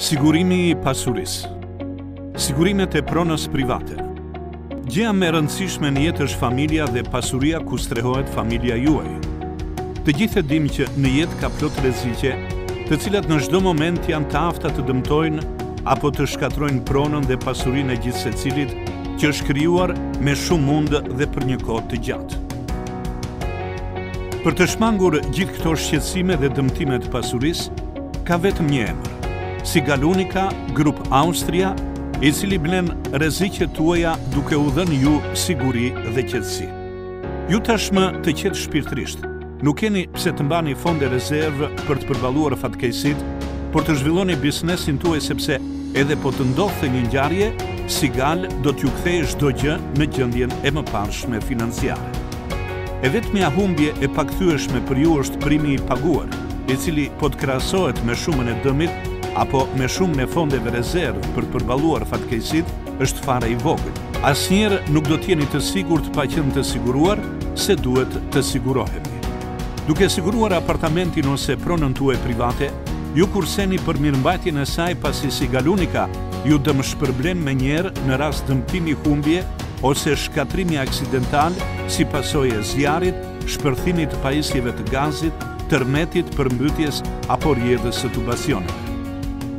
Sigurimi i pasurisë Sigurimet e pronës private Gjëja më e rëndësishme në jetë është familja dhe pasuria ku strehohet familja juaj. Të gjithë e dimë që në jetë ka plot rreziqe, të cilat në çdo moment janë të afta të dëmtojnë apo të shkatërrojnë pronën dhe pasurinë e gjithsecilit që është krijuar me shumë mund dhe për një kohë të gjatë. Për të shmangur gjithë këto shqetësime dhe dëmtime të pasurisë, ka vetëm një emër. Sigal Uniqa Group Austria, i cili blen rreziqet tuaja duke u dhënë ju siguri dhe qetësi. Ju tashmë të qetë shpirtërisht, nuk keni pse të mbani fonde rezervë për të përballuar fatkeqësitë, por të zhvilloni biznesin tuaj sepse Edhe po të ndodhte një ngjarje, Sigal do t'ju kthejë çdo gjë në gjendjen e mëparshme financiare. E vetmja humbje e pakthyeshme për ju është primi i paguar, i cili po të krahasohet me shumën e dëmit apo me shumën e fondeve rezervë për të përballuar fatkeqësitë, është fare i vogël. Asnjëherë nuk do të jeni të sigurt pa qenë të siguruar Pse duhet të sigurohemi. Duke siguruar apartamentin ose pronën tuaj private, ju kurseni për mirëmbajtjen e saj pasi Sigal Uniqa ju dëmshpërblen menjëherë në rast dëmtimi, humbjeje ose shkatërrimi aksidental si pasojë e zjarrit, shpërthimit të pajisjeve të gazit, tërmetit, përmbytjes apo rrjedhës së tubacioneve.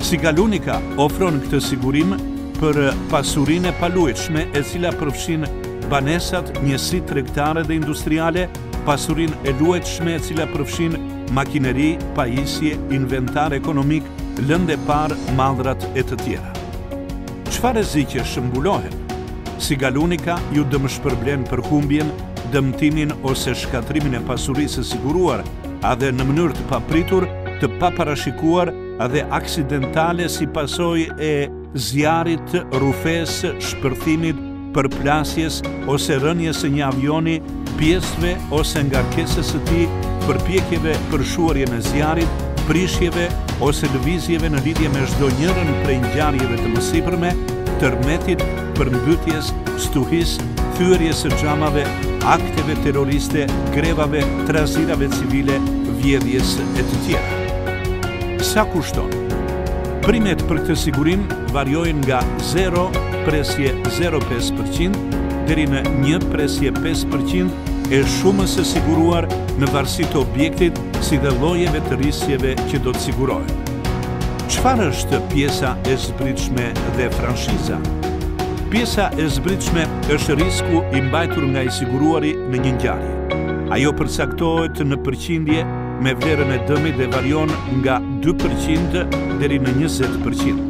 Sigal Uniqa ofron këtë sigurim për pasurinë e paluajtshme e cila përfshin banesat, njësitë tregtare dhe industriale, pasurinë e luajtshme e cila përfshin makineri, pajisje, inventar ekonomik, lëndë e parë, mallra e të tjera. Çfarë rreziqesh mbulohen? Sigal Uniqa ju dëmshpërblen për humbjen, dëmtimin ose shkatërrimin e pasurisë së siguruar ardhur në mënyrë të papritur, të paparashikuar dhe aksidentale si pasojë e. zjarrit, rrufesë, shpërthimit, përplasjes ose rënies së një avioni, pjesëve ose ngarkesës së tij, përpjekjeve për shuarjen e zjarrit, prishjeve ose lëvizjeve në lidhje me çdo njërën prej ngjarjeve të mësipërme, tërmetit, përmbytjes, stuhisë, thyerjes së xhamave, akteve terroriste, grevave, trazirave civile, vjedhjes e të tjera. Sa kushton? Primet për këtë sigurim variojnë nga zero presje zero pesë për qind, deri në një presje pesë për qind, e shumës së siguruar në varësi të objektit si dhe llojeve të risqeve që do të sigurohen. Çfarë është pjesa e zbritshme dhe franshiza? Pjesa e zbritshme është risku i mbajtur nga i siguruari në një ngjarje. Ajo përcaktohet në përqindje me vlerën e dëmit dhe varion nga 2% deri në 20%.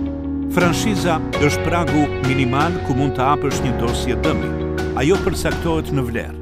Franshiza është pragu minimal ku mund të hapësh një dosje dëmi. Ajo përcaktohet në vlerë.